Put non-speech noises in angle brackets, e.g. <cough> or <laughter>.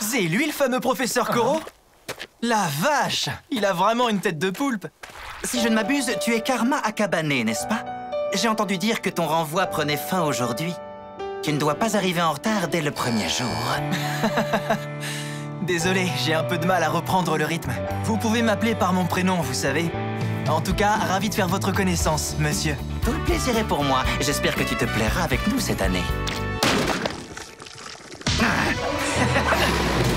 C'est lui le fameux professeur Koro La vache Il a vraiment une tête de poulpe Si je ne m'abuse, tu es Karma Akabane, n'est-ce pas? J'ai entendu dire que ton renvoi prenait fin aujourd'hui. Tu ne dois pas arriver en retard dès le premier jour. <laughs> Désolé, j'ai un peu de mal à reprendre le rythme. Vous pouvez m'appeler par mon prénom, vous savez. En tout cas, ravi de faire votre connaissance, monsieur. Tout le plaisir est pour moi. J'espère que tu te plairas avec nous cette année. Ha ha ha!